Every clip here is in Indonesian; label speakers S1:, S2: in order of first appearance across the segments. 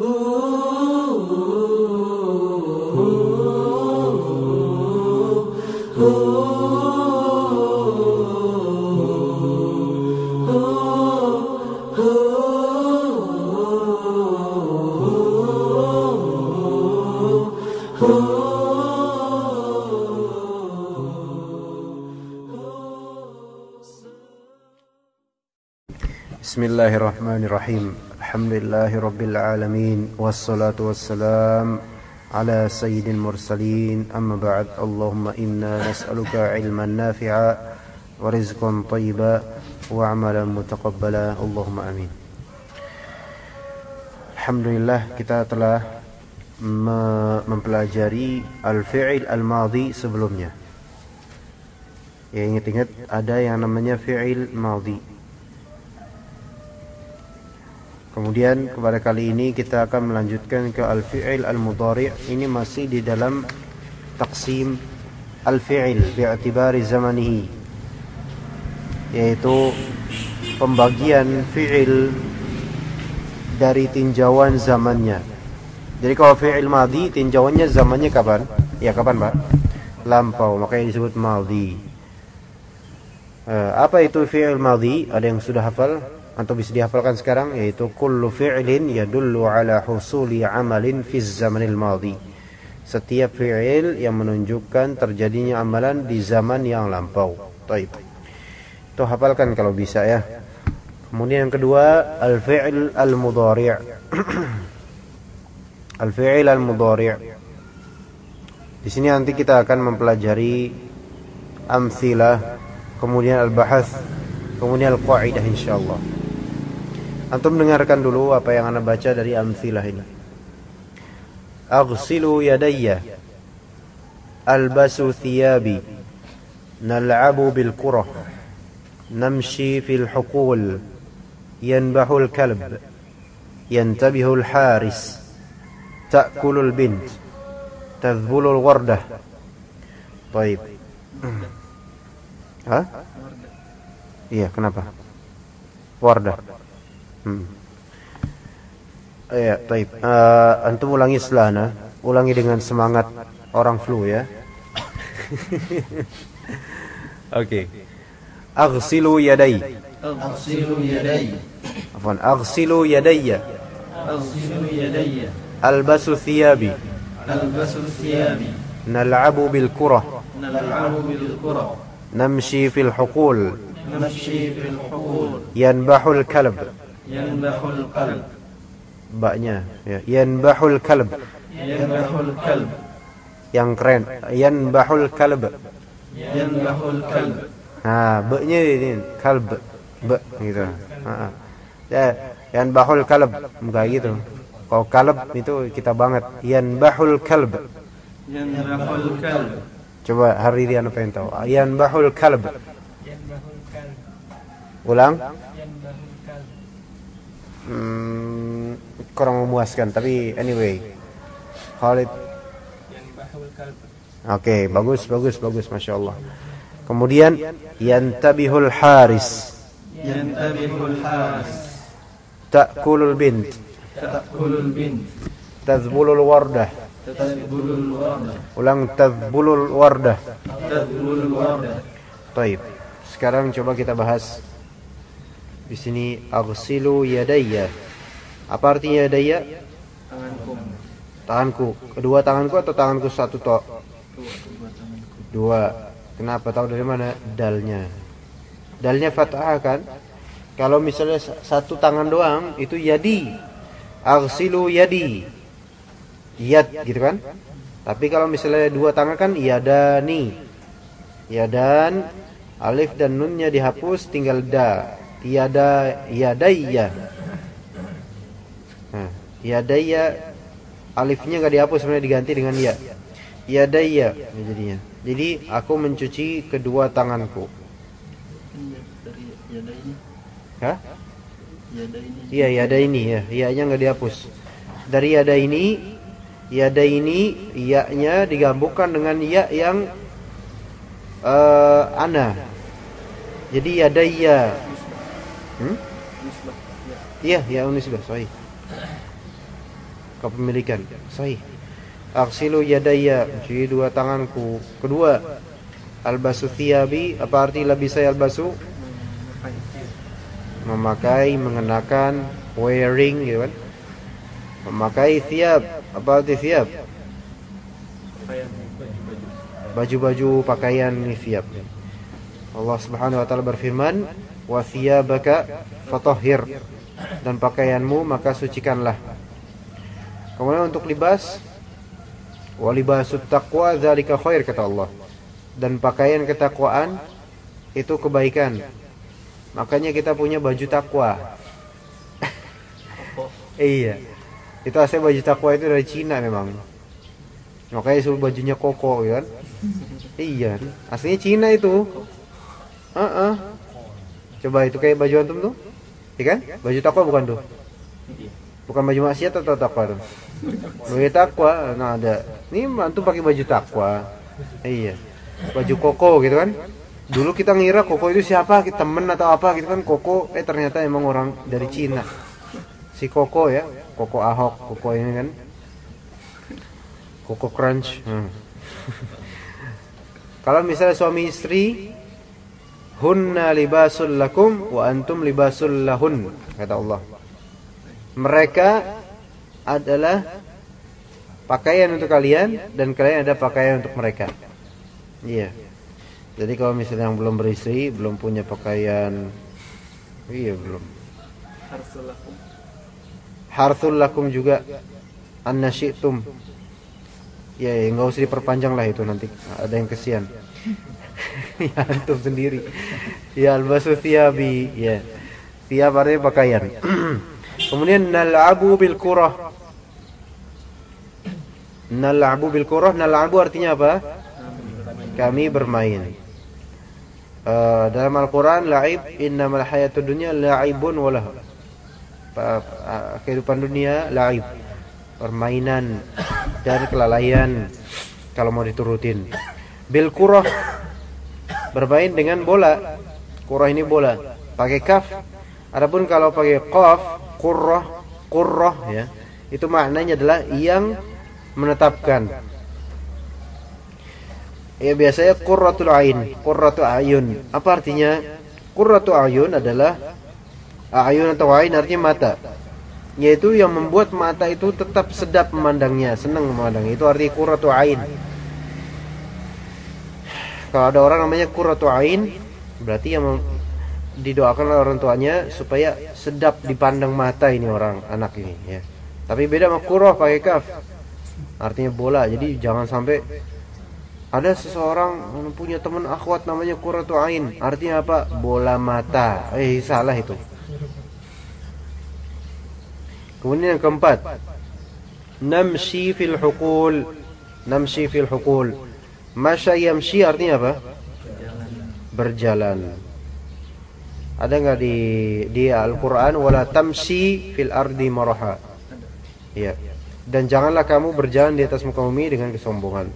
S1: Ooh. Alamin. Wassalatu wassalam Ala Sayyidil Mursalin. Amma ba'd. Allahumma inna nas'aluka ilman nafi'a Wa rizqan tayyiba Wa amalan mutaqabbala. Allahumma amin. Alhamdulillah kita telah mempelajari al-fi'il al-madhi sebelumnya. Ya ingat-ingat ada yang namanya fi'il madhi Kemudian kepada kali ini kita akan melanjutkan ke al-fi'il al-mudhari' ini masih di dalam taksim al-fi'il bi'tibari zamanihi yaitu pembagian fi'il dari tinjauan zamannya. Jadi kalau fi'il madhi tinjauannya zamannya kapan? Ya kapan, Pak? Lampau, makanya disebut madhi. Uh, apa itu fi'il madhi? Ada yang sudah hafal? Atau bisa dihafalkan sekarang yaitu kullu fi'lin yadullu ala husuli amalin fi zamanil madhi. Setiap fi'il yang menunjukkan terjadinya amalan di zaman yang lampau. Taib. Itu hafalkan kalau bisa ya. Kemudian yang kedua al-fi'il al-mudhari'. al-fi'il al-mudhari'. Di sini nanti kita akan mempelajari amsilah, kemudian al-bahath, kemudian al-qaidah insyaallah. Antum dengarkan dulu apa yang anda baca dari amsilah ini. Aghsilu yadayya albasu thiyabi nal'abu bil kurah namshi fil hukul yanbahu al kalb yantabihu al haris ta'kulu al bint tadhbulu al wardah طيب ها iya kenapa wardah Hmm. Ya, taib. Uh, antum ulangi selana, ulangi dengan semangat orang flu ya. Oke. okay. Aghsilu yadai.
S2: Aghsilu yadai.
S1: Afwan, aghsilu yadayya.
S2: Aghsilu yadayya.
S1: Albasu thiyabi.
S2: Albasu thiyabi.
S1: Nal'abu bil kurah.
S2: Nal'abu bil kurah.
S1: Namshi fil huqul.
S2: Namshi fil huqul.
S1: Yanbahul kalb.
S2: Yanbahul qalb.
S1: Baknya ya. Yanbahul kalb.
S2: Yanbahul kalb.
S1: Yang keren. Yanbahul kalb.
S2: Yanbahul kalb.
S1: Nah, beknya ini kalb. Bek gitu. Heeh. Ya, yanbahul kalb. Enggak gitu. Kalau kalb itu kita banget. Yanbahul kalb.
S2: Yanbahul kalb.
S1: Coba hari ini anda pengen tahu. Yanbahul kalb. Ulang hmm, kurang memuaskan tapi anyway Khalid Oke, okay, bagus, bagus, bagus, masya Allah. Kemudian yantabihul haris.
S2: Yantabihul haris.
S1: Ta'kulul bint.
S2: Ta'kulul bint.
S1: Tazbulul wardah.
S2: Tazbulul wardah.
S1: Ulang tazbulul wardah.
S2: Tazbulul wardah.
S1: Taib. Sekarang coba kita bahas di sini aghsilu yadayya. Apa artinya yadayya?
S2: Tanganku.
S1: Tanganku. Kedua tanganku atau tanganku satu tok? Dua. Kenapa? Tahu dari mana? Dalnya. Dalnya fathah kan? Kalau misalnya satu tangan doang itu yadi. Aghsilu yadi. Yad gitu kan? Tapi kalau misalnya dua tangan kan yadani. Yadan alif dan nunnya dihapus tinggal da yada yadayya nah, yadayya alifnya nggak dihapus sebenarnya diganti dengan ya. Yadayya jadinya. Jadi aku mencuci kedua tanganku. Hah? iya yada ini ya. Iya-nya nggak dihapus. Dari yada ini yada ini ya-nya digabungkan dengan ya yang uh, ana. Jadi yadayya Hmm? Iya, ya unisbah, sahih. kepemilikan. Sahih. Aksilu yadaya, cuci dua tanganku. Kedua, albasu thiyabi, apa arti lebih saya albasu? Memakai, mengenakan, wearing gitu kan. Memakai thiyab, apa arti thiyab? Baju-baju pakaian ini thiyab. Allah Subhanahu wa taala berfirman, "Wa thiyabaka fatahhir." Dan pakaianmu maka sucikanlah. Kemudian untuk libas, wa libasut taqwa dzalika khair kata Allah. Dan pakaian ketakwaan itu kebaikan. Makanya kita punya baju takwa. iya. Itu asal baju takwa itu dari Cina memang. Makanya suruh bajunya koko ya kan. iya, aslinya Cina itu. Heeh. Coba itu kayak baju antum tuh. Iya kan? Baju takwa bukan tuh? Bukan baju maksiat atau takwa tuh? Baju takwa. Nah, ada. Ini antum pakai baju takwa. Iya. Baju koko gitu kan? Dulu kita ngira koko itu siapa? Temen atau apa gitu kan? Koko eh ternyata emang orang dari Cina. Si Koko ya, Koko Ahok, Koko ini kan. Koko Crunch. Hmm. Kalau misalnya suami istri Hunna libasul lakum wa antum libasul lahun kata Allah. Mereka adalah pakaian untuk kalian dan kalian ada pakaian untuk mereka. Iya. Jadi kalau misalnya yang belum beristri, belum punya pakaian iya belum. Harthul lakum juga annasyitum. Ya, ya nggak usah diperpanjang lah itu nanti ada yang kesian. Ya antum sendiri. Ya albasu thiyabi. Ya. Thiyab artinya pakaian. Kemudian nal'abu bil kurah nal'abu bil kurah nal'abu artinya apa? Kami bermain. Uh, dalam Al-Quran la'ib innamal hayatud dunya la'ibun walah kehidupan dunia la'ib. Permainan dan kelalaian kalau mau diturutin. Bil kurah bermain dengan bola. Kurah ini bola. Pakai kaf. Adapun kalau pakai qaf kurrah kurrah ya itu maknanya adalah yang menetapkan. Ya biasanya qurratul ain qurratul ayun. Apa artinya? Qurratul ayun adalah ayun atau ain artinya mata. Yaitu yang membuat mata itu tetap sedap memandangnya senang memandangnya. Itu arti qurratul ain kalau ada orang namanya qurratu ain berarti yang didoakan oleh orang tuanya supaya sedap dipandang mata ini orang anak ini ya. Tapi beda sama qurrah pakai kaf. Artinya bola. Jadi jangan sampai ada seseorang punya teman akhwat namanya qurratu ain. Artinya apa? Bola mata. Eh salah itu. Kemudian yang keempat. Namshi fil hukul namshi fil hukul Masya yamshi artinya apa? Berjalan. Ada nggak di di Al-Qur'an wala tamshi fil ardi maraha? Ya. Dan janganlah kamu berjalan di atas muka bumi dengan kesombongan.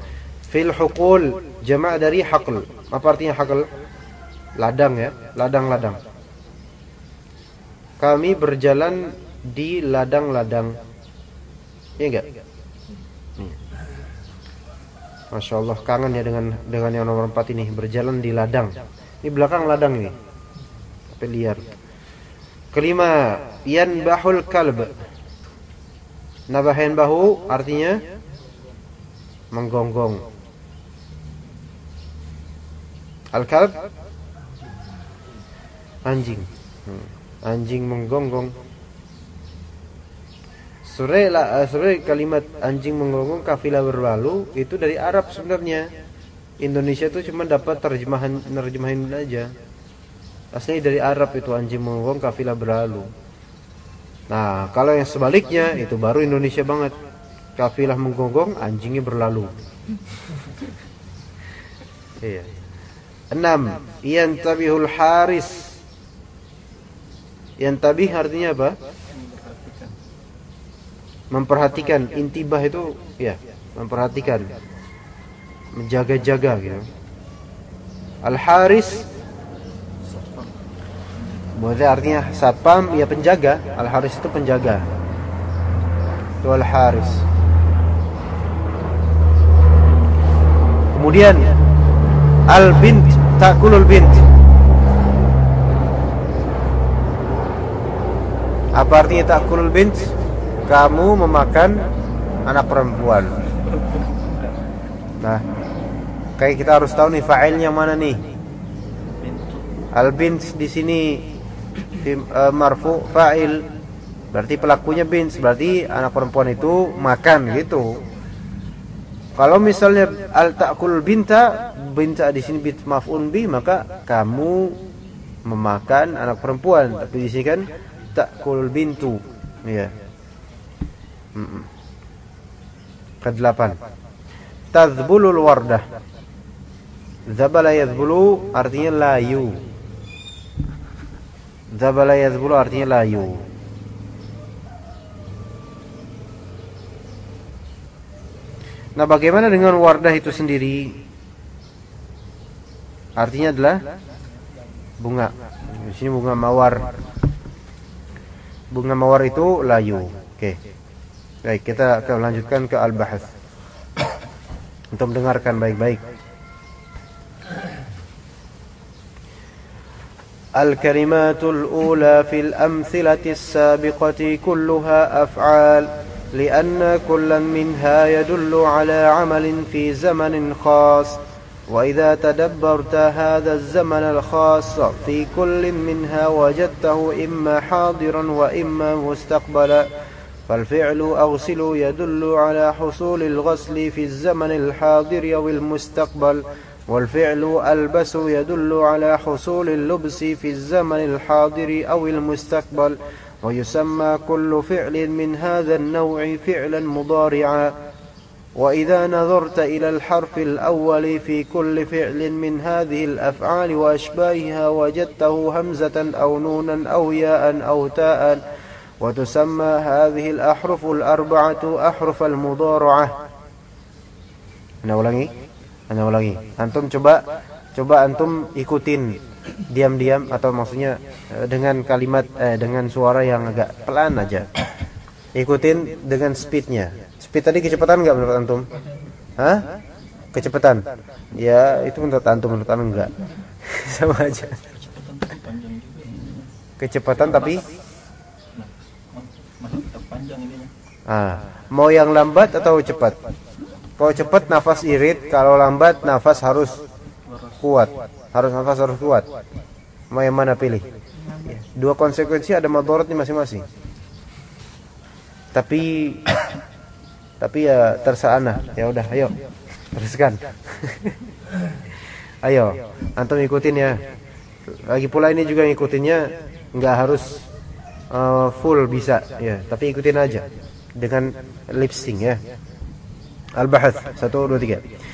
S1: Fil hukul jama' dari haql. Apa artinya haql? Ladang ya, ladang-ladang. Kami berjalan di ladang-ladang. Iya enggak? Masya Allah kangen ya dengan dengan yang nomor 4 ini berjalan di ladang. Ini belakang ladang ini. Tapi liar. Kelima, bahul kalb. Nabahin bahu artinya menggonggong. Al-kalb anjing. Hmm. Anjing menggonggong. Sebenarnya, sebenarnya kalimat anjing menggonggong kafilah berlalu itu dari Arab sebenarnya. Indonesia itu cuma dapat terjemahan terjemahin aja. Aslinya dari Arab itu anjing menggonggong kafilah berlalu. Nah, kalau yang sebaliknya itu baru Indonesia banget. Kafilah menggonggong, anjingnya berlalu. iya. Enam, tabihul haris. tabih artinya apa? Memperhatikan. Intibah itu ya memperhatikan. Menjaga-jaga gitu. Al haris berarti artinya satpam ya penjaga. Al haris itu penjaga. Itu al haris kemudian al bint takulul bint. Apa artinya takulul bint kamu memakan anak perempuan. Nah kayak kita harus tahu nih fa'ilnya mana nih? Al bint di sini uh, marfu fa'il. Berarti pelakunya bint berarti anak perempuan itu makan gitu. Kalau misalnya al ta'kul binta binta di sini bint maf'un bi maka kamu memakan anak perempuan. Tapi di sini kan ta'kul bintu ya Mm-mm. Kedelapan tadhbulul wardah zabala yadhbulu artinya layu zabala yadhbulu artinya layu Nah, bagaimana dengan wardah itu sendiri? Artinya adalah bunga. Di sini bunga mawar. Bunga mawar itu layu. Oke. Baik, kita akan lanjutkan ke al-bahas. Untuk mendengarkan baik-baik. الكلمات الأولى في الأمثلة السابقة كلها أفعال لأن كلا منها يدل على عمل في زمن خاص وإذا تدبرت هذا الزمن الخاص في كل منها وجدته إما حاضرا وإما مستقبلا فالفعل أغسل يدل على حصول الغسل في الزمن الحاضر أو المستقبل والفعل ألبس يدل على حصول اللبس في الزمن الحاضر أو المستقبل ويسمى كل فعل من هذا النوع فعلا مضارعا. وإذا نظرت إلى الحرف الأول في كل فعل من هذه الأفعال وأشباهها وجدته همزة أو نونا أو ياء أو تاء وتسمى هذه الأحرف الأربعة أحرف المضارعة Ana ulangi Ana ulangi Antum coba Coba antum ikutin diam-diam atau maksudnya eh, dengan kalimat eh, dengan suara yang agak pelan aja. Ikutin dengan speednya. Speed tadi kecepatan nggak menurut antum? Hah? Kecepatan? Ya itu menurut antum menurut antum enggak. Sama aja. Kecepatan tapi ah, mau yang lambat atau cepat? Kalau cepat nafas irit, kalau lambat nafas harus kuat. Harus nafas harus kuat. Mau yang mana pilih? Dua konsekuensi ada madorotnya masing-masing. Tapi tapi ya tersaana. Ya udah, ayo. Teruskan. ayo, antum ikutin ya. Lagi pula ini juga ngikutinnya nggak harus uh, full bisa ya, tapi ikutin aja dengan lip sync ya. 1 2 3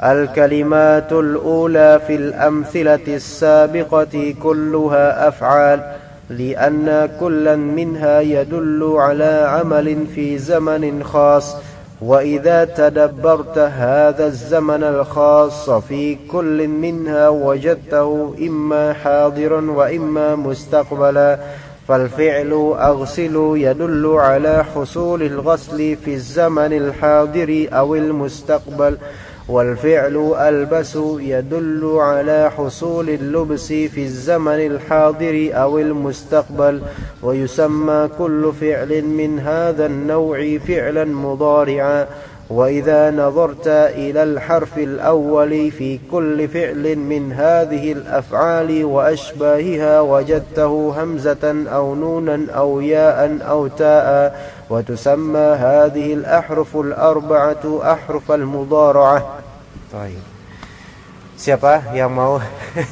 S1: الكلمات الأولى في الأمثلة السابقة كلها أفعال لأن كلا منها يدل على عمل في زمن خاص وإذا تدبرت هذا الزمن الخاص في كل منها وجدته إما حاضرا وإما مستقبلا فالفعل أغسل يدل على حصول الغسل في الزمن الحاضر أو المستقبل والفعل ألبس يدل على حصول اللبس في الزمن الحاضر أو المستقبل ويسمى كل فعل من هذا النوع فعلا مضارعا. وإذا نظرت إلى الحرف الأول في كل فعل من هذه الأفعال وأشباهها وجدته همزة أو نونا أو ياء أو تاء وتسمى هذه الأحرف الأربعة أحرف المضارعة طيب Siapa yang mau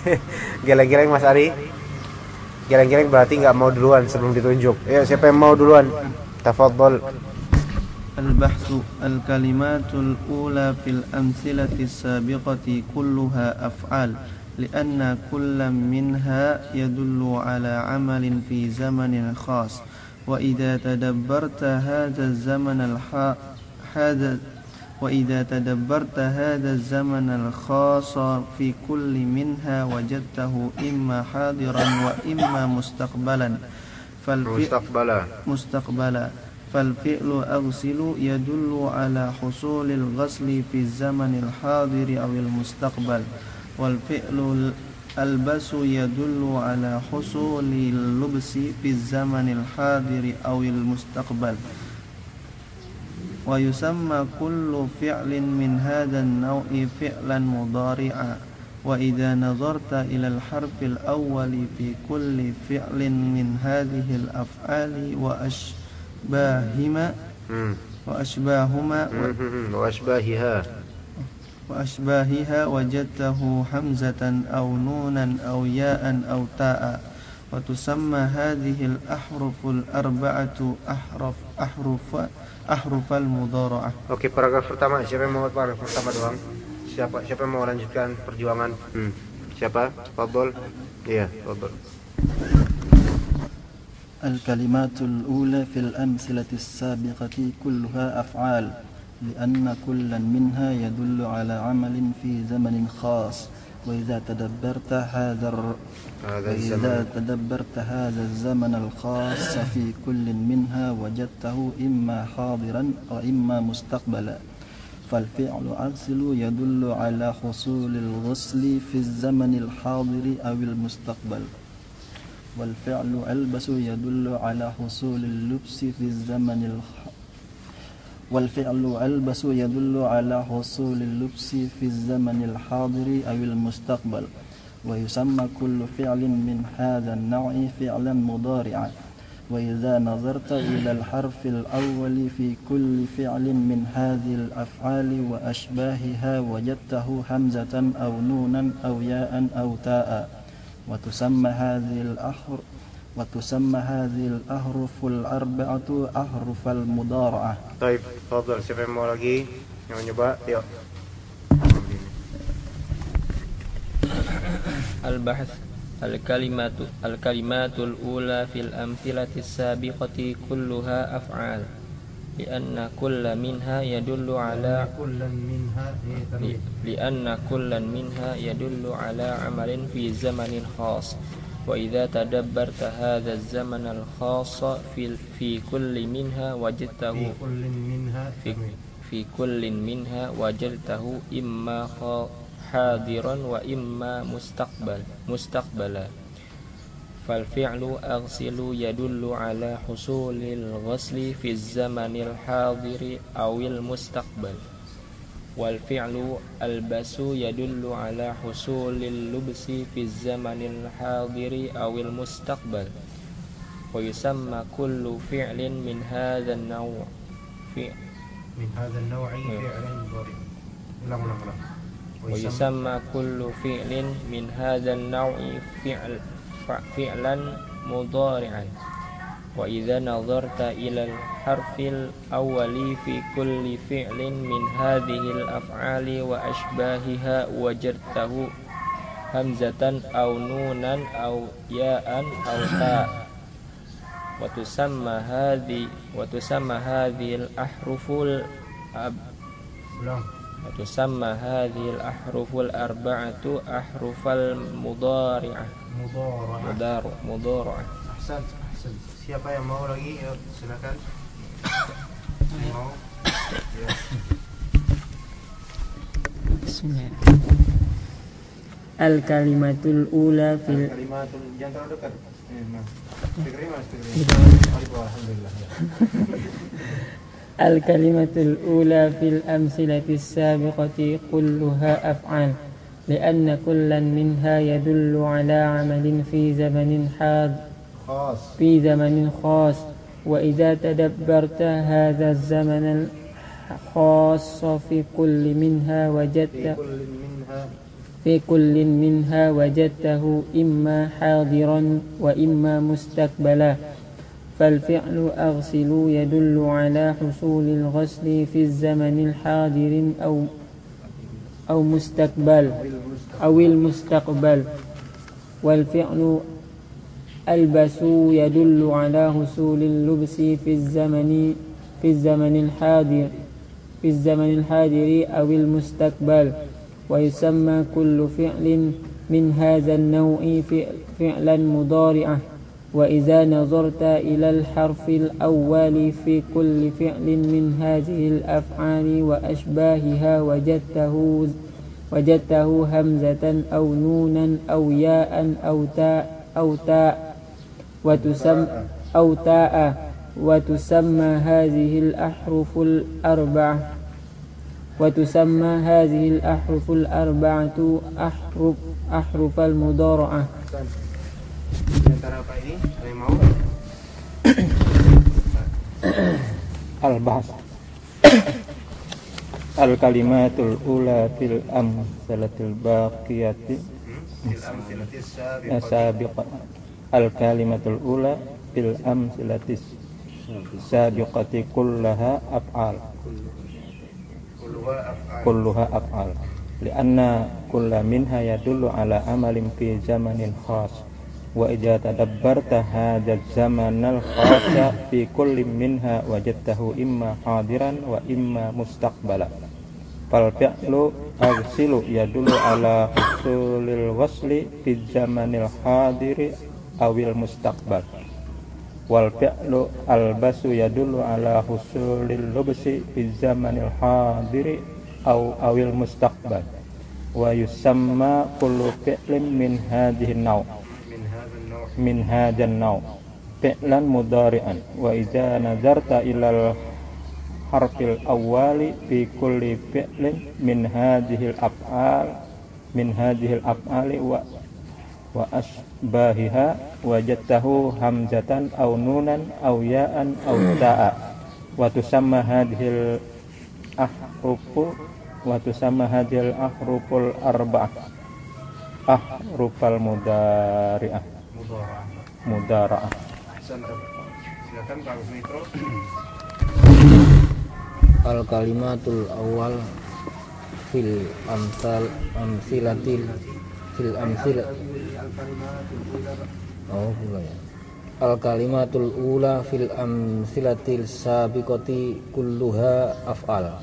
S1: geleng-geleng Mas Ari? Geleng-geleng berarti nggak mau duluan sebelum ditunjuk. Ya, siapa yang mau duluan? Tafadhol.
S3: البحث الكلمات الأولى في الأمثلة السابقة كلها أفعال لأن كل منها يدل على عمل في زمن خاص. وإذا تدبرت هذا الزمن الح... هذا وإذا تدبرت هذا الزمن الخاص في كل منها وجدته إما حاضرا وإما مستقبلا. فالفعل
S1: Mustaqbala.
S3: مستقبلا. فالفعل أغسل يدل على حصول الغسل في الزمن الحاضر أو المستقبل. والفعل البس يدل على حصول اللبس في الزمن الحاضر أو المستقبل. ويسمى كل فعل من هذا النوع فعلا مضارعا. وإذا نظرت إلى الحرف الأول في كل فعل من هذه الأفعال وأشباهما
S1: Hmm.
S3: وأشباهما
S1: Hmm, hmm, hmm. وأشباهها
S3: وأشباهها وجدته همزة أو نونا أو ياء أو تاء وتسمى هذه الأحرف الأربعة أحرف أحرف أحرف المضارعة
S1: Oke, paragraf pertama. Siapa yang mau paragraf pertama doang? Siapa siapa yang mau lanjutkan perjuangan? Hmm. Siapa? Fadol. Iya, Fadol.
S4: الكلمات الأولى في الأمثلة السابقة كلها أفعال لأن كلا منها يدل على عمل في زمن خاص. وإذا تدبرت هذا الر...
S1: هذا
S4: وإذا تدبرت هذا الزمن الخاص في كل منها وجدته إما حاضرا وإما مستقبلا. فالفعل أغسل يدل على حصول الغسل في الزمن الحاضر أو المستقبل. والفعل ألبس يدل على حصول اللبس في الزمن الح... والفعل ألبس يدل على حصول اللبس في الزمن الحاضر أو المستقبل ويسمى كل فعل من هذا النوع فعلا مضارعا. وإذا نظرت إلى الحرف الأول في كل فعل من هذه الأفعال وأشباهها وجدته همزة أو نونا أو ياء أو تاء. وتسمى هذه الأحرف وتسمى هذه الأحرف الأربعة أحرف المضارعة
S1: Taib, Fadol. Siapa yang mau lagi? Yang mau nyoba? Yuk.
S5: البحث الكلمات الكلمات الأولى في الأمثلة السابقة كلها أفعال لأن كل منها يدل على لأن كل منها يدل على عمل في زمن خاص. وإذا تدبرت هذا الزمن الخاص في في كل منها وجدته
S1: كل منها
S5: في, في كل منها وجدته إما حاضرا وإما مستقبل مستقبلا. فالفعل أغسل يدل على حصول الغسل في الزمن الحاضر أو المستقبل. والفعل ألبس يدل على حصول اللبس في الزمن الحاضر أو المستقبل. ويسمى كل فعل من هذا النوع. فعل
S1: من هذا النوع
S5: نعم.
S1: فعلا مضارع ulang ulang ulang
S5: ويسمى كل فعل من هذا النوع فعل فعلا مضارعا. وإذا نظرت إلى الحرف الأول في كل فعل من هذه الأفعال وأشباهها وجدته همزة أو نونا أو ياء أو تاء. وتسمى هذه وتسمى هذه الأحرف الأب tusamma hadhil ahruful
S1: arba'atu
S5: ahrufal mudari'ah.
S1: Mudari'ah. Mudari'ah. Siapa yang mau lagi?
S6: Al
S1: kalimatul ula Al
S6: الكلمة الأولى في الأمثلة السابقة كلها أفعال لأن كلا منها يدل على عمل في زمن حاد
S1: Khas.
S6: في زمن خاص. وإذا تدبرت هذا الزمن الخاص في كل منها وجدت
S1: kullin minha
S6: في كل منها وجدته إما حاضرا وإما مستقبلا. فالفعل أغسل يدل على حصول الغسل في الزمن الحاضر أو أو مستقبل أو المستقبل. والفعل ألبس يدل على حصول اللبس في الزمن في الزمن الحاضر في الزمن الحاضر أو المستقبل. ويسمى كل فعل من هذا النوع فعلا مضارعا. وإذا نظرت إلى الحرف الأول في كل فعل من هذه الأفعال وأشباهها وجدته وجدته همزة أو نونا أو ياء أو تاء أو تاء وتسمى أو تاء وتسمى هذه الأحرف الأربعة وتسمى هذه الأحرف الأربعة أحرف أحرف المضارعة.
S1: Di antara apa ini? Ada yang mau?
S7: Al-Bahs Al-kalimatul ula fil amsalatil baqiyati. Sabiqah Al-kalimatul ula fil amsalatis sabiqati kullaha af'al. Kulluha af'al. Lianna kulla minha yadullu ala amalin fi zamanin khas wa idza tadabbarta hadha zamanal khassa fi kulli minha wajadtahu imma hadiran wa imma mustaqbala. Fal fi'lu arsilu yadullu ala husulil wasli fi zamanil hadiri awil mustaqbal. Wal fi'lu albasu yadullu ala husulil lubsi fi zamanil hadiri aw awil mustaqbal. Wa yusamma kullu fi'lin min hadhihi naw min hadan naw fi'lan mudari'an wa idza nazarta ilal harfil awwali fi kulli fi'lin min hadhil af'al min hadhil af'ali wa wa asbahiha wajadtahu hamzatan aw nunan aw ya'an aw ta'a. Wa tusamma hadhil ahrufu wa tusamma hadhil ahruful arba'ah ahrufal mudari'ah mudara'ah
S1: Silakan Pak Mitro.
S8: al kalimatul awal fil amsal amsilatil fil amsil. Oh bukan ya. Al kalimatul ula fil amsilatil sabiqati kulluha af'al.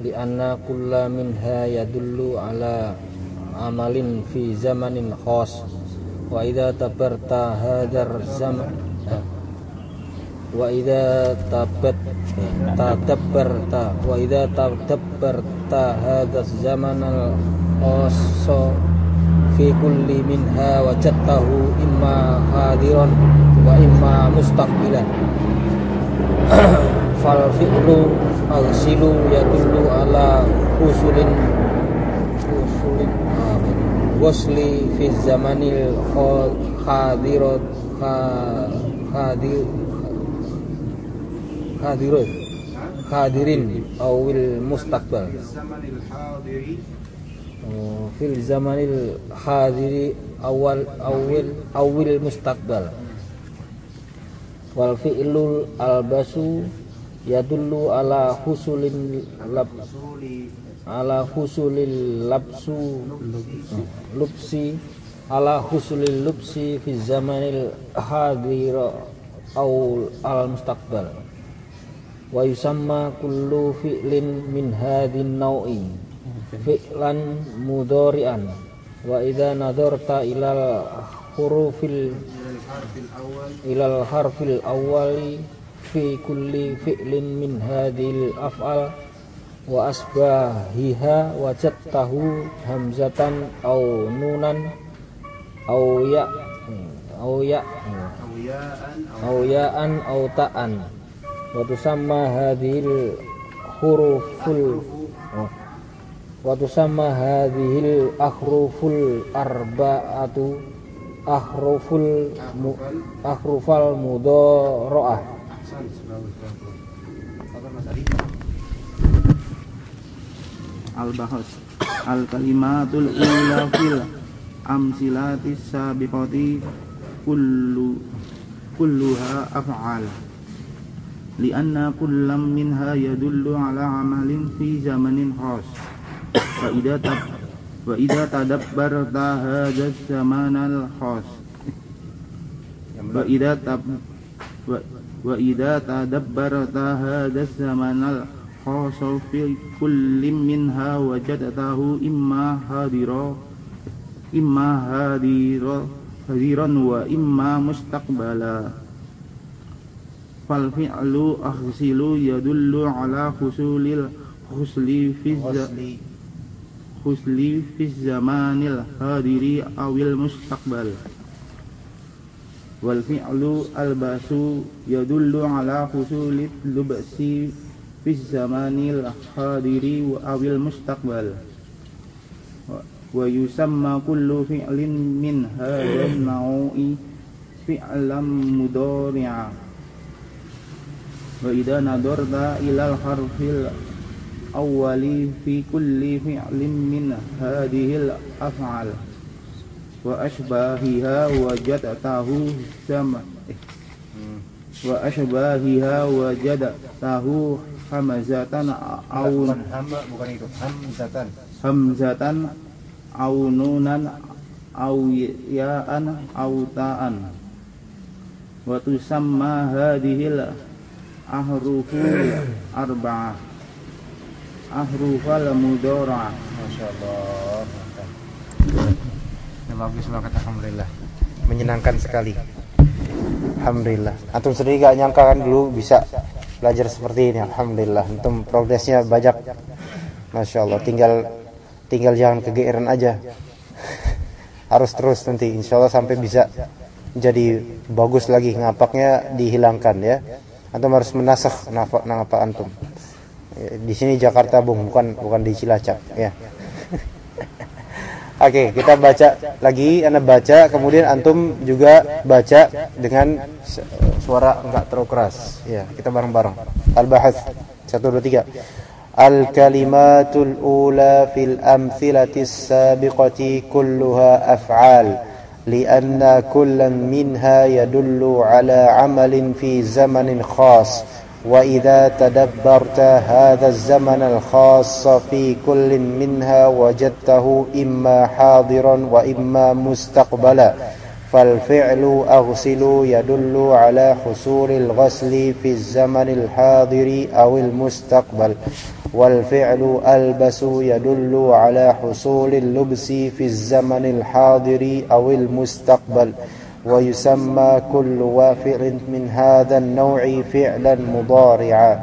S8: Lianna kulla minha yadullu ala amalin fi zamanin khas wa idza tabarta hadar zaman wa idza tabat tadabbarta wa idza tadabbarta hadha zaman al khassa fi kulli minha wajadtahu imma hadiran wa imma mustaqbilan fal fi'lu aghsilu yadullu ala usulin usulin wasli fi zamanil hadirat hadir hadirin hadirin awil mustaqbal. Oh, fil zamanil hadiri awal awil awil mustaqbal. Wal fi'lul albasu yadullu ala husulin lab ala husulil labsu lubsi ala husulil lubsi fi zamanil hadira aw al mustaqbal wa yusamma kullu fi'lin min hadhin naw'i fi'lan mudhari'an wa idza nadarta ilal hurufil ilal harfil awwali fi kulli fi'lin min hadhil af'al wa asbahiha wajadtahu hamzatan aw nunan aw ya aw ya aw ya'an aw ta'an. Wa tusamma hadhil huruful wa tusamma hadhil ahruful arba'atu ahruful mu, ahrufal mudhara'ah
S3: Al-Bahas. Al-kalimatul ula fil amsilatis sabiqati kullu kulluha af'al. Lianna kullam minha yadullu ala amalin fi zamanin khas. Wa idza tab wa idza tadabbarta hadha zamanal khas. Wa idza tab wa, idza tadabbarta hadha zamanal fi kulli minha wajadtahu imma hadira imma hadira حاضرا وإما مستقبلا فالفعل أغسل يدل على حصول الغسل في الز- غسل في الزمان الحاضر أو المستقبل والفعل الباس يدل fi zamanil hadiri wa awil mustaqbal. Wa yusamma kullu fi'lin min hadzal nau'i fi'lan mudhari'a wa idza nadarta ilal harfil awwali fi kulli fi'lin min hadhil af'al. Wa ashbahiha wajadtahu sama eh. hmm. wa ashbahiha
S1: wajadtahu Hamzatan, aun bukan itu. Hamzatan.
S3: Hamzatan aununan au ya'an au ta'an wa tusamma hadhil ahrufu arba'ah
S1: ahrufal mudara masyaallah. Ya, bagus banget alhamdulillah. Menyenangkan sekali. Alhamdulillah. Antum sendiri gak nyangka kan dulu bisa belajar seperti ini Alhamdulillah. Antum progresnya banyak. Masya Allah Tinggal tinggal jangan kegeeran aja. Harus terus nanti Insya Allah sampai bisa jadi bagus lagi ngapaknya dihilangkan ya. Antum harus menasakh nafa, napa antum. Di sini Jakarta Bung bukan bukan di Cilacap ya. Oke, kita baca lagi, Anda baca, kemudian antum juga baca dengan suara enggak terlalu keras. Ya, kita bareng-bareng. Al-Bahath 1 2 3. Al-kalimatul ula fil amthilati sabiqati kulluha af'al لأن كلا منها يدل على عمل في زمن خاص وإذا تدبرت هذا الزمن الخاص في كل منها وجدته إما حاضرا وإما مستقبلا فالفعل أغسل يدل على حصول الغسل في الزمن الحاضر أو المستقبل والفعل ألبس يدل على حصول اللبس في الزمن الحاضر أو المستقبل ويسمى كل وافع من هذا النوع فعلا مضارعا.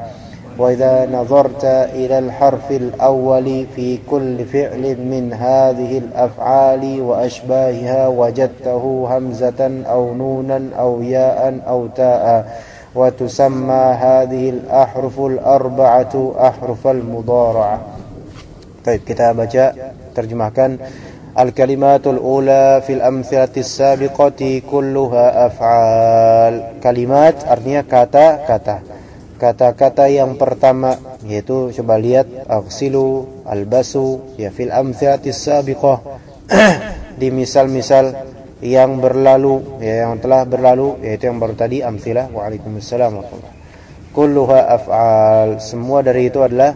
S1: وإذا نظرت إلى الحرف الأول في كل فعل من هذه الأفعال وأشباهها وجدته همزة أو نونا أو ياء أو تاء وتسمى هذه الأحرف الأربعة أحرف المضارعة طيب kita baca terjemahkan Al-kalimatul ula fil amthilati sabiqati kulluha af'al. Kalimat artinya kata-kata. Kata-kata yang pertama yaitu coba lihat aghsilu, albasu, ya fil amthilati sabiqah. Di misal-misal yang berlalu ya yang telah berlalu yaitu yang baru tadi amthilah. Waalaikumsalam warahmatullahi Kulluha af'al. Semua dari itu adalah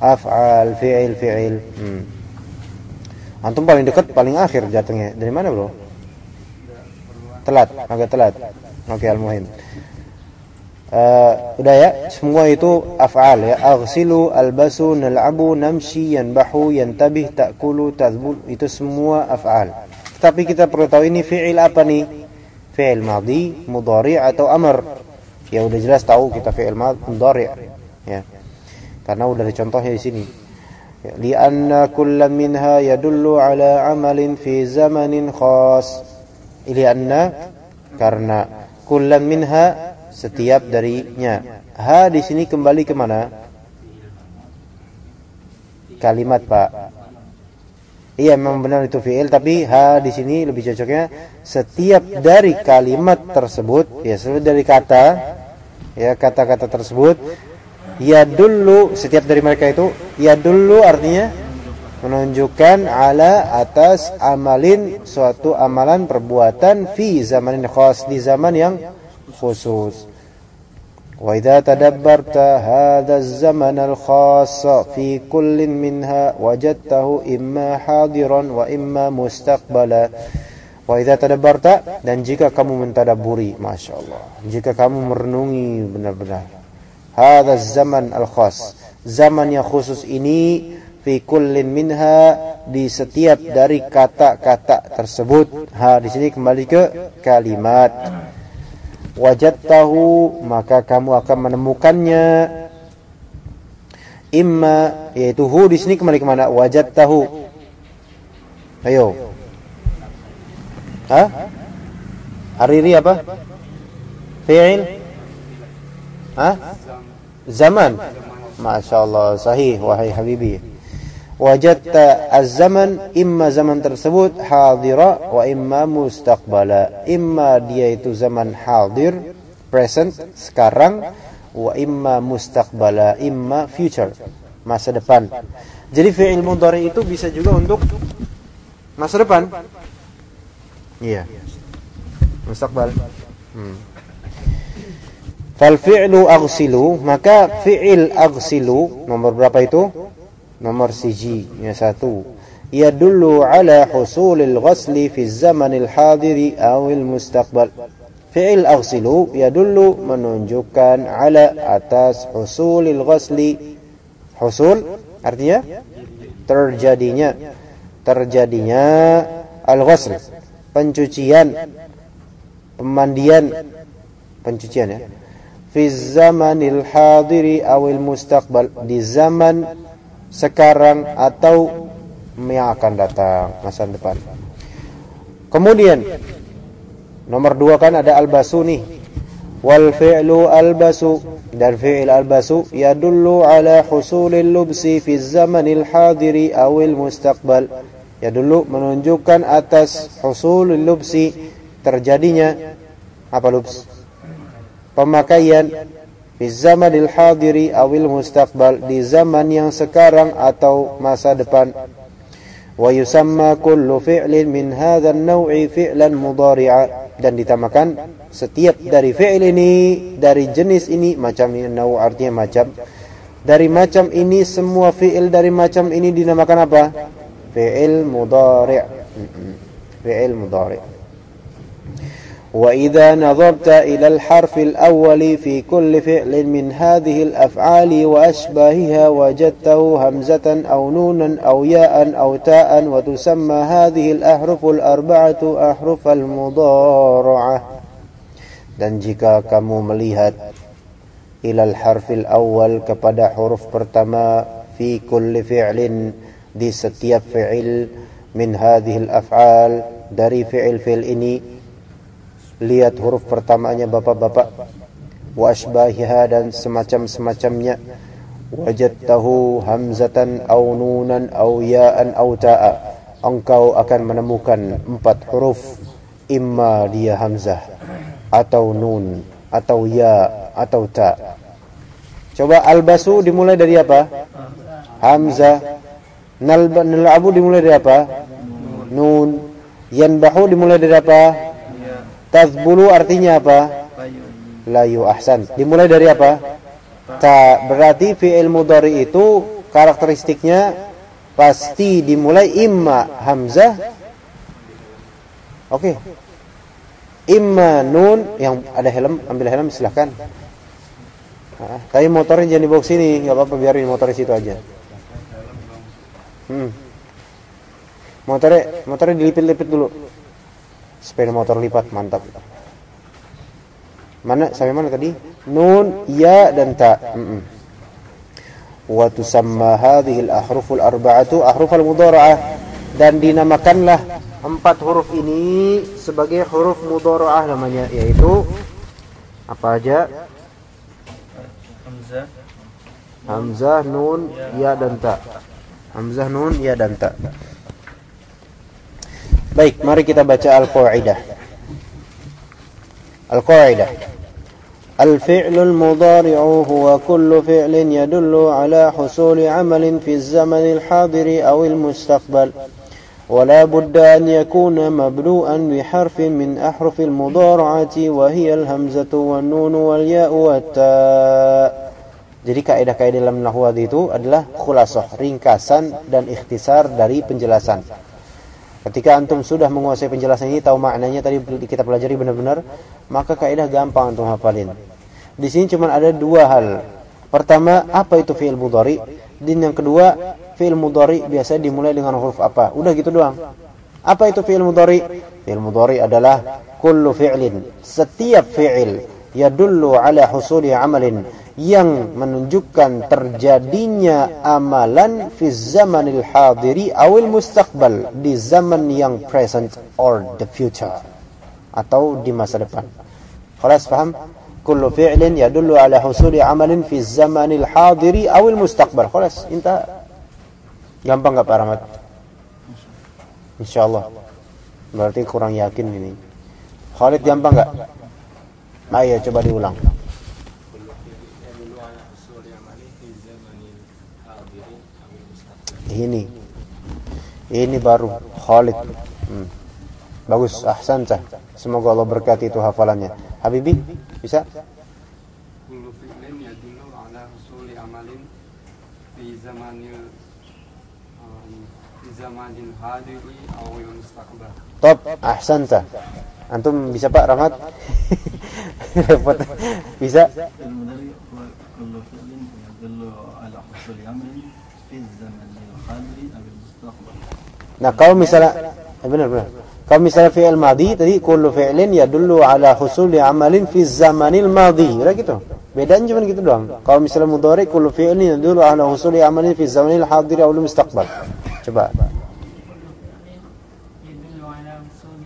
S1: af'al, fi'il, fi'il. Hmm. Antum paling dekat paling akhir jatuhnya. Dari mana, Bro? Telat, agak telat. Oke, al-muhim. Uh, udah ya, semua itu af'al ya. Aghsilu, albasu, nal'abu, namshi, yanbahu, yantabih, ta'kulu, tazbul. Itu semua af'al. Tapi kita perlu tahu ini fi'il apa nih? Fi'il madhi, mudhari atau amr. Ya udah jelas tahu kita fi'il madhi, mudhari. Ya. Karena udah ada contohnya di sini. Li'anna kulla minha yadullu ala amalin fi zamanin khas. Li'anna karena kulla minha setiap darinya. Ha di sini kembali ke mana? Kalimat Pak. Iya memang benar itu fiil tapi ha di sini lebih cocoknya setiap dari kalimat tersebut ya setiap dari kata ya kata-kata tersebut ya dulu setiap dari mereka itu ya dulu artinya menunjukkan ala atas amalin suatu amalan perbuatan fi zamanin khas di zaman yang khusus tadabbarta hadha az-zaman al-khass fi kullin minha wajadtahu imma hadiran wa imma mustaqbala wa idza tadabbarta dan jika kamu mentadaburi masyaallah jika kamu merenungi benar-benar Hada zaman al-khas. Zaman yang khusus ini fi kullin minha di setiap dari kata-kata tersebut. Ha di sini kembali ke kalimat. Wajadtahu maka kamu akan menemukannya imma yaitu hu di sini kembali ke mana? Wajadtahu. Ayo. Ha? Hariri apa? Fi'il? Ha? Zaman. Masya Allah, sahih wahai habibi. Wajadta az-zaman imma zaman tersebut hadira wa imma mustaqbala. Imma dia itu zaman hadir, present, sekarang wa imma mustaqbala, imma future, masa depan. Jadi fi'il mudhari itu bisa juga untuk masa depan. Iya. Mustaqbal. Hmm. Fal fi'lu aghsilu, maka fi'il aghsilu nomor berapa itu? Nomor siji, satu. Yadullu ala husulil ghasli fi zamanil hadiri awil mustaqbal. Fi'il aghsilu yadullu menunjukkan ala atas husulil ghasli. Husul artinya terjadinya terjadinya al-ghasl, pencucian, pemandian, pencucian ya. Fi zamanil hadiri awil mustaqbal di zaman sekarang atau yang akan datang masa depan. Kemudian nomor dua kan ada albasu nih. Wal fi'lu albasu dan fi'il albasu yadullu ala husulil lubsi fi zamanil hadiri awil mustaqbal. Yadullu menunjukkan atas husulil lubsi terjadinya apa lubs? Pemakaian di zamanil hadiri awil mustaqbal di zaman yang sekarang atau masa depan. Wa yusamma kullu fi'lin min hadha an-naw'i fi'lan mudhari'a dan ditamakan setiap dari fi'il ini dari jenis ini macam ini artinya macam. Dari macam ini semua fi'il dari macam ini dinamakan apa? Fi'il mudhari' fi'il mudhari' وإذا نظرت إلى الحرف الأول في كل فعل من هذه الأفعال وأشباهها وجدته همزة أو نونا أو ياء أو تاء وتسمى هذه الأحرف الأربعة أحرف المضارعة. Dan jika kamu melihat ilal harfil awal kepada huruf pertama fi kulli fi'lin di setiap fi'il min hadhil af'al dari fi'il-fi'il ini lihat huruf pertamanya bapak-bapak. Wa dan semacam-semacamnya. Wajadtahu hamzatan aw nunan aw ya'an aw ta'a. Engkau akan menemukan empat huruf. Imma dia hamzah. Atau nun. Atau ya. Atau ta. Coba albasu dimulai dari apa? Hamzah. Nal'abu dimulai dari apa? Nun. Yanbahu dimulai dari apa Tazbulu artinya apa? Layu ahsan. Dimulai dari apa? Ta berarti fi'il mudhari itu karakteristiknya pasti dimulai imma hamzah. Oke. Okay. Imma nun yang ada helm, ambil helm silahkan. Tapi motornya jangan dibawa sini, nggak apa-apa biarin motornya situ aja. Hmm. Motornya, motornya dilipit-lipit dulu sepeda motor lipat mantap. Mana sampai mana tadi? Nun ya dan ta. Mm -mm. wa tusamma hadhihi al-ahruf al-arba'atu ahruf al-mudhara'ah dan dinamakanlah empat huruf ini sebagai huruf mudhara'ah namanya yaitu apa aja?
S3: Hamzah.
S1: Hamzah nun ya dan ta. Hamzah nun ya dan ta Baik, mari kita baca al-qaidah. Al-qaidah. الفعل المضارع هو كل فعل يدل على حصول عمل في الزمن الحاضر أو المستقبل ولا بد أن يكون مبدوءا بحرف من أحرف المضارعة وهي الهمزة والنون والياء والتاء Jadi kaidah-kaidah dalam nahwu itu adalah khulasah, ringkasan dan ikhtisar dari penjelasan. Ketika antum sudah menguasai penjelasan ini, tahu maknanya tadi kita pelajari benar-benar, maka kaidah gampang antum hafalin. Di sini cuma ada dua hal. Pertama, apa itu fi'il mudhari? Dan yang kedua, fi'il mudhari biasanya dimulai dengan huruf apa? Udah gitu doang. Apa itu fi'il mudhari? Fi'il mudhari adalah kullu fi'lin, setiap fi'il yadullu ala husuli amalin yang menunjukkan terjadinya amalan fi zamanil hadiri awil mustaqbal di zaman yang present or the future atau di masa depan. Khalas paham? Kullu fi'lin yadullu ala husuli amalin fi zamanil hadiri awil mustaqbal. Khalas, inta gampang enggak Pak Rahmat? Insyaallah. Berarti kurang yakin ini. Khalid gampang enggak? Ayo coba diulang. ini ini baru Khalid hmm. bagus cah. semoga Allah berkati itu hafalannya Habibi bisa Top, Ahsan cah. Antum bisa Pak Rahmat? Repot. bisa?
S4: هو كل فعل يدل على حصول عمل في الزمن الحاضر أو المستقبل
S1: Nah, kalau misalnya eh, benar benar. Kalau misalnya fi'il madhi tadi kullu fi'lin yadullu ala husuli amalin fi zamanil madhi. Udah gitu. Bedanya cuma gitu doang. Kalau misalnya mudhari kullu fi'lin yadullu ala husuli amalin fi zamanil hadir aw mustaqbal. Coba.
S6: يدل على وصول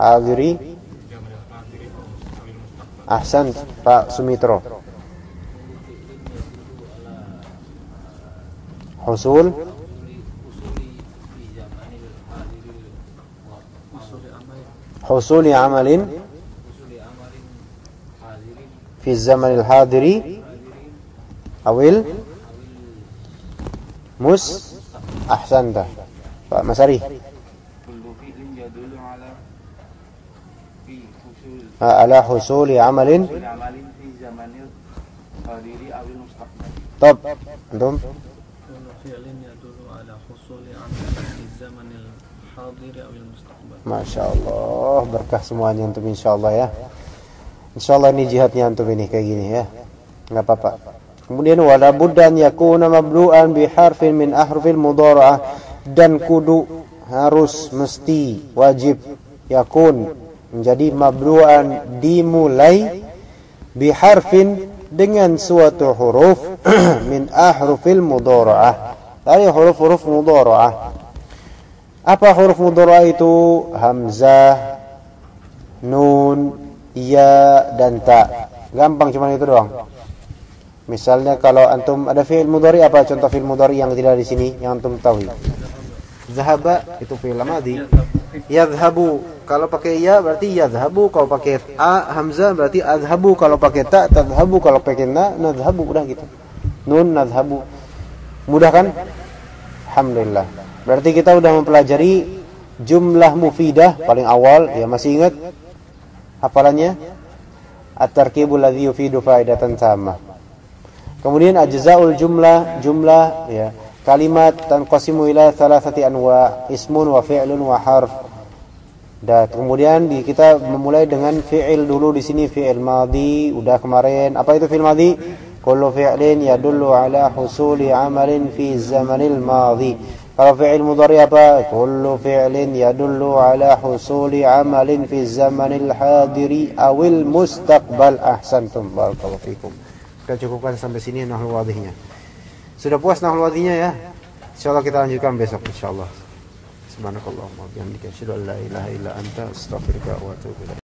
S1: حاضري أحسنت. فسميترو حصول. حصول عمل. في الزمن الحاضر. أو مس. أحسنت. Pak
S9: حصول
S1: على حصول عمل
S9: عمل في زمان الحاضر أو المستقبل
S1: طب أنتم
S3: كل فعل يدل على حصول عمل في الزمن الحاضر أو المستقبل
S1: Masya Allah berkah semuanya antum insya Allah ya Insya Allah ini jihadnya antum ini kayak gini ya nggak apa-apa kemudian wala buddan yakuna mablu'an bi harfin min ahrufil mudhara'ah dan kudu harus mesti wajib yakun menjadi mablu'an dimulai bi harfin dengan suatu huruf min ahrufil mudhara'ah dari huruf-huruf mudhara'ah apa huruf mudhara itu? Hamzah, nun, ya dan ta. Gampang cuma itu doang. Misalnya kalau antum ada fi'il mudhari apa contoh fi'il mudhari yang tidak di sini yang antum tahu? Zahaba itu fi'il madhi. Yadhhabu kalau pakai ya berarti yadhhabu kalau pakai a hamzah berarti adhabu kalau pakai ta tadhabu kalau pakai na nadhabu udah gitu. Nun nadhabu. Mudah kan? Alhamdulillah. Berarti kita udah mempelajari jumlah mufidah paling awal ya masih ingat hafalannya at-tarkibul ladzi yufidu faidatan. Kemudian ajzaul jumlah jumlah ya kalimat tanqasimu ila thalathati anwa ismun wa fi'lun wa harf. Dan kemudian di, kita memulai dengan fi'il dulu di sini fi'il madhi udah kemarin apa itu fi'il madhi? Kullu fi'lin yadullu ala husuli amalin fi zamanil madhi. Kalau fi'il mudhari apa? Kullu fi'lin yadullu ala husuli amalin fi zamanil hadiri awil mustaqbal ahsantum barakallahu fikum. Kita cukupkan sampai sini nahul wadihnya. Sudah puas nahul wadihnya ya? Insyaallah kita lanjutkan besok insyaallah. Subhanakallahumma bihamdika asyhadu an la ilaha illa anta astaghfiruka wa atubu.